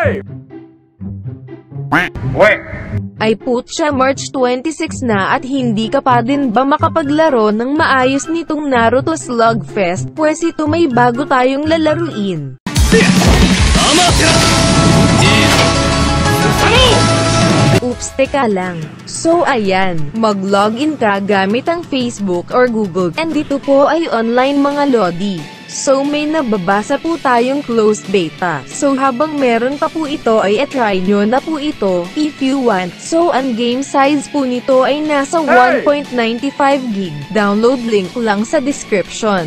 Hey! Ay putya March 26 na at hindi ka pa din ba makapaglaro ng maayos nitong Naruto Slugfest? Pwes ito may bago tayong lalaruin. Oops, teka lang. So ayan, mag-login ka gamit ang Facebook or Google and dito po ay online mga lodi. So may nababasa po tayong closed beta. So habang meron pa po ito ay try nyo na po ito, if you want. So ang game size po nito ay nasa 1.95 gig. Download link lang sa description.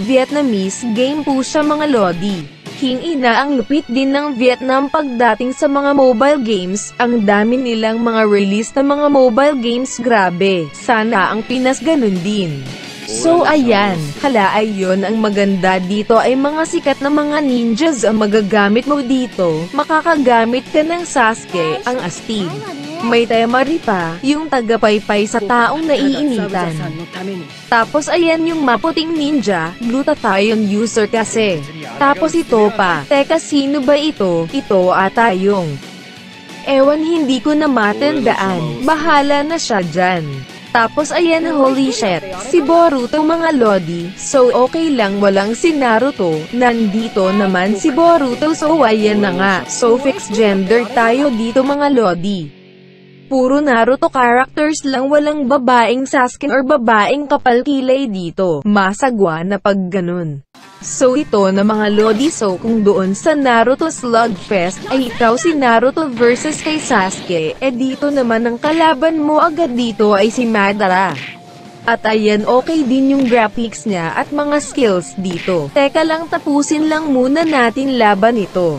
Vietnamese game po siya mga lodi. King ina ang lupit din ng Vietnam pagdating sa mga mobile games, ang dami nilang mga release na mga mobile games grabe. Sana ang Pinas ganun din. So ayan, hala ay yun ang maganda dito ay mga sikat na mga ninjas ang magagamit mo dito. Makakagamit ka ng Sasuke, ang Astig. May temari pa, yung tagapaypay sa taong naiinitan. Tapos ayan yung maputing ninja, glutathione user kasi. Tapos ito pa, teka sino ba ito? Ito ata yung. Ewan hindi ko na matandaan, bahala na siya dyan. Tapos ayan holy shit, si Boruto mga lodi, so okay lang walang si Naruto, nandito naman si Boruto so ayan na nga, so fixed gender tayo dito mga lodi. Puro Naruto characters lang walang babaeng Sasuke or babaeng kapal kilay dito. Masagwa na pag ganun. So ito na mga Lodi so kung doon sa Naruto Slugfest ay ikaw si Naruto versus kay Sasuke, eh dito naman ang kalaban mo agad dito ay si Madara. At ayan okay din yung graphics niya at mga skills dito. Teka lang tapusin lang muna natin laban ito.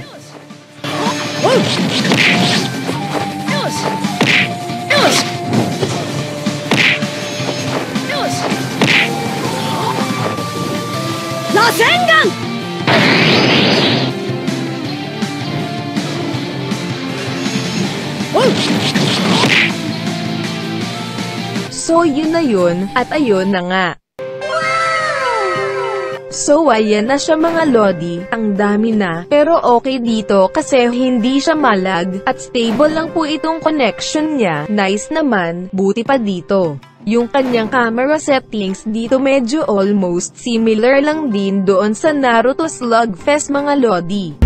So yun na yun, at ayun na nga. So ayan na siya mga lodi, ang dami na, pero okay dito kasi hindi siya malag, at stable lang po itong connection niya, nice naman, buti pa dito. Yung kanyang camera settings dito medyo almost similar lang din doon sa Naruto Slugfest mga lodi.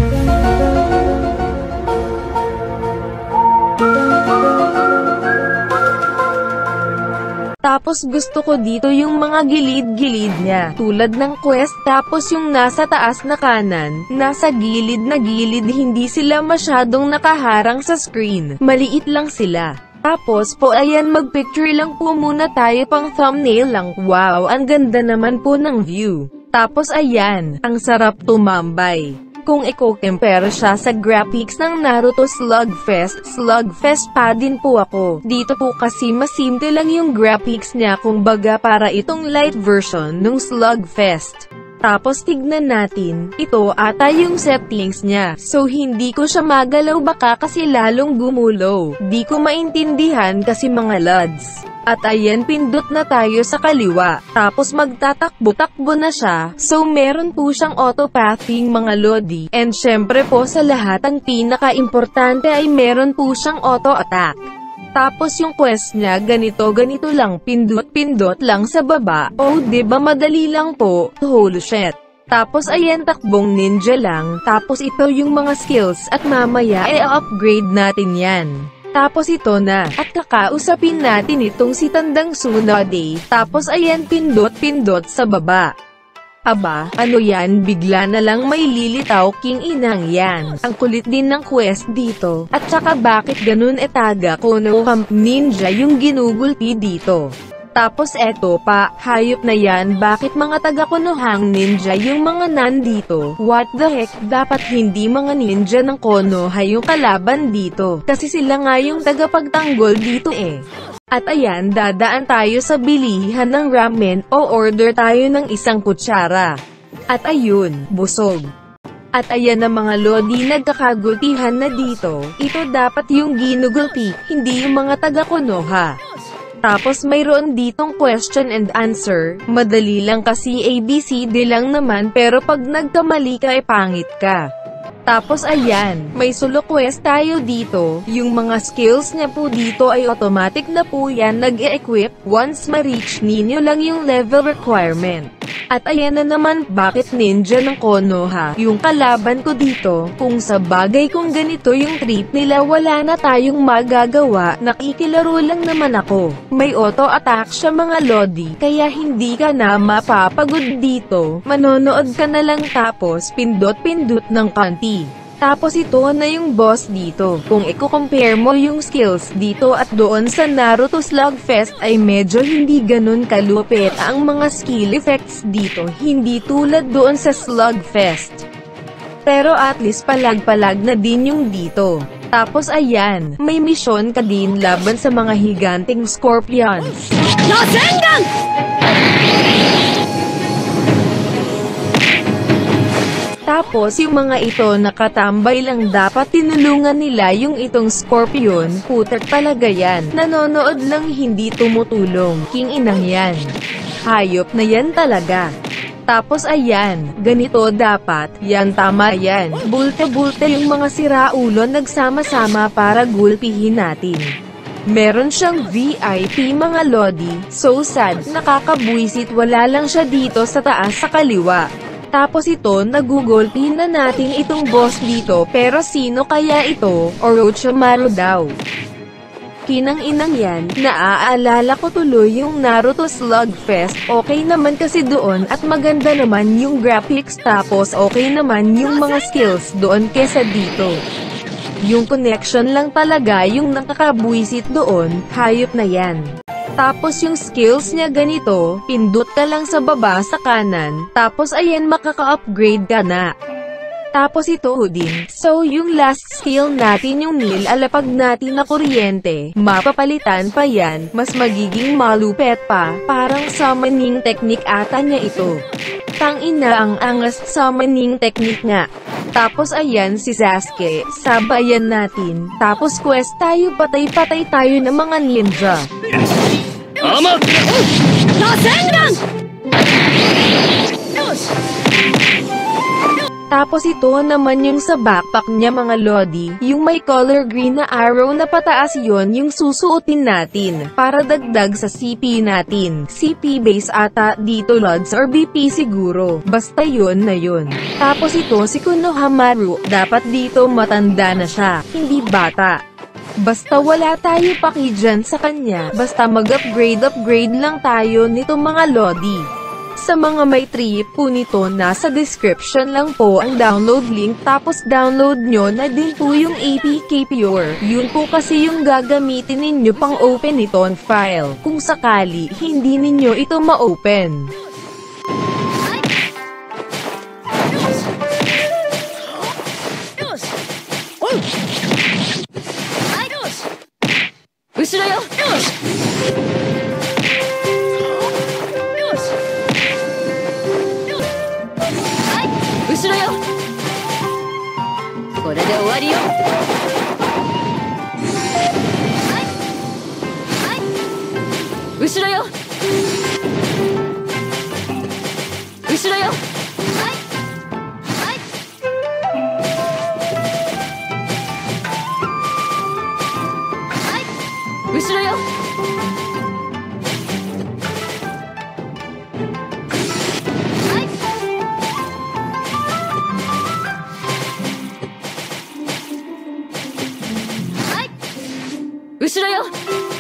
Tapos gusto ko dito yung mga gilid-gilid niya, tulad ng quest, tapos yung nasa taas na kanan, nasa gilid na gilid hindi sila masyadong nakaharang sa screen, maliit lang sila. Tapos po ayan magpicture lang po muna tayo pang thumbnail lang, wow ang ganda naman po ng view. Tapos ayan, ang sarap tumambay. Kung i-compare siya sa graphics ng Naruto Slugfest, Slugfest pa din po ako. Dito po kasi mas simple lang yung graphics niya kung baga para itong light version ng Slugfest. Tapos tignan natin, ito ata yung settings niya. So hindi ko siya magalaw baka kasi lalong gumulo. Di ko maintindihan kasi mga lads. At ayan pindot na tayo sa kaliwa. Tapos magtatakbo-takbo na siya. So meron po siyang auto-pathing mga lodi. And syempre po sa lahat ang pinaka-importante ay meron po siyang auto-attack. Tapos yung quest niya ganito ganito lang pindot-pindot lang sa baba. Oh 'di ba madali lang po. Holy shit. Tapos ayan takbong ninja lang. Tapos ito yung mga skills at mamaya e-upgrade natin yan. Tapos ito na, at kakausapin natin itong si Tandang Tsunade, tapos ayan pindot-pindot sa baba. Aba, ano yan bigla na lang may lilitaw king inang yan. Ang kulit din ng quest dito. At saka bakit ganun etaga kono camp ninja yung ginugulpi dito. Tapos eto pa, hayop na yan bakit mga taga-konohang ninja yung mga nandito? What the heck, dapat hindi mga ninja ng Konoha yung kalaban dito. Kasi sila nga yung tagapagtanggol dito eh. At ayan, dadaan tayo sa bilihan ng ramen o order tayo ng isang kutsara. At ayun, busog. At ayan ang mga lodi nagkakagultihan na dito, ito dapat yung ginugulti, hindi yung mga taga-konoha. Tapos mayroon ditong question and answer, madali lang kasi ABCD lang naman pero pag nagkamali ka ay pangit ka. Tapos ayan, may solo quest tayo dito. Yung mga skills niya po dito ay automatic na po yan nag-e-equip once ma-reach ninyo lang yung level requirement. At ayan na naman, bakit ninja ng Konoha? Yung kalaban ko dito, kung sa bagay kung ganito yung trip nila wala na tayong magagawa, nakikilaro lang naman ako. May auto-attack siya mga lodi, kaya hindi ka na mapapagod dito. Manonood ka na lang tapos pindot-pindot ng kanti. Tapos ito na yung boss dito. Kung i-compare mo yung skills dito at doon sa Naruto Slugfest ay medyo hindi ganun kalupit ang mga skill effects dito, hindi tulad doon sa Slugfest. Pero at least palag-palag na din yung dito. Tapos ayan, may misyon ka din laban sa mga higanting scorpions. Rasengan! Tapos yung mga ito nakatambay lang dapat tinulungan nila yung itong scorpion, putak talaga yan. Nanonood lang hindi tumutulong, king inang yan. Hayop na yan talaga. Tapos ayan, ganito dapat, yan tama yan. Bulta-bulta yung mga siraulo nagsama-sama para gulpihin natin. Meron siyang VIP mga lodi, so sad, nakakabwisit wala lang siya dito sa taas sa kaliwa. Tapos ito, nagugulpin na natin itong boss dito, pero sino kaya ito? Orochimaru daw. Kinang inang yan, naaalala ko tuloy yung Naruto Slugfest, okay naman kasi doon at maganda naman yung graphics tapos okay naman yung mga skills doon kesa dito. Yung connection lang talaga yung nakakabwisit doon, hayop na yan. Tapos yung skills niya ganito, pindot ka lang sa baba sa kanan, tapos ayan makaka-upgrade ka na. Tapos ito din. So yung last skill natin yung nilalapag natin na kuryente, mapapalitan pa yan, mas magiging malupet pa, parang summoning technique ata niya ito. Tangina ang angas summoning technique nga. Tapos ayan si Sasuke, sabayan natin. Tapos quest tayo patay-patay tayo ng mga ninja. Ama! Rasengan! Yosh! Tapos ito naman yung sa backpack niya mga lodi, yung may color green na arrow na pataas yon yung susuotin natin, para dagdag sa CP natin. CP base ata dito lods or BP siguro, basta yon na yon. Tapos ito si Konohamaru, dapat dito matanda na siya, hindi bata. Basta wala tayo paki dyan sa kanya, basta mag-upgrade upgrade lang tayo nito mga lodi. Sa mga may trip po nito, nasa description lang po ang download link tapos download nyo na din po yung APK Pure. Yun po kasi yung gagamitin ninyo pang open itong file. Kung sakali, hindi ninyo ito ma-open. 後ろよし。後ろよ。これで終わりよ。後ろよ。後ろよ。はい。はい。後ろよ。